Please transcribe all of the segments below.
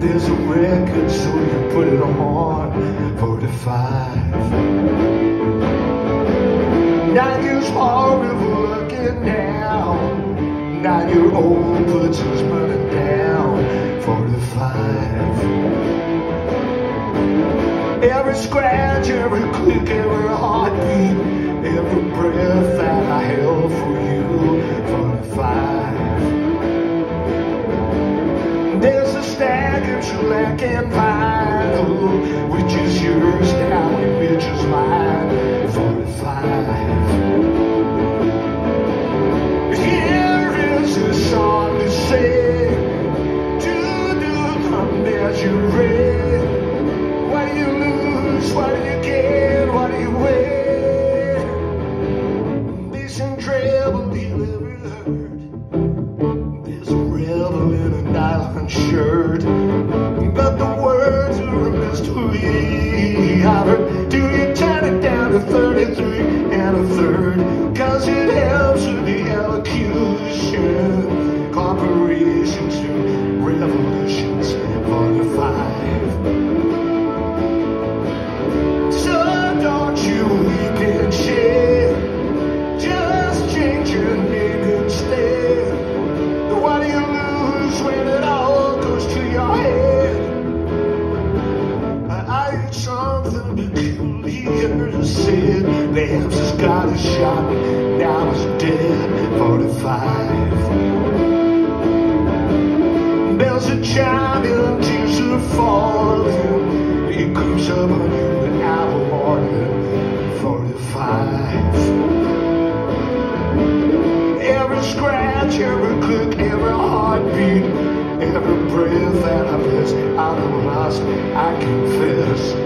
There's a record, so you put it on 45. Now you're horrible looking now. Now your old puts is burning down 45. Every scratch, every click, every heartbeat, every breath that I held for you 45. Of shellac and pine, oh, which is yours now which is mine 45. Here but the words are a mystery. I've heard, do you turn it down to 33 and a third? Cause it helps with the elocution. Corporations do revolutions the five. So don't you weep and share. Just change your name instead. What do you lose when it all goes to your head? Say. Perhaps it's got a shot, now it's dead. 45. Bells are chiming, tears are falling. It creeps up on you an hour morning. 45. Every scratch, every click, every heartbeat, every breath that I miss, I'm lost, I confess. 45.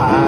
Ah.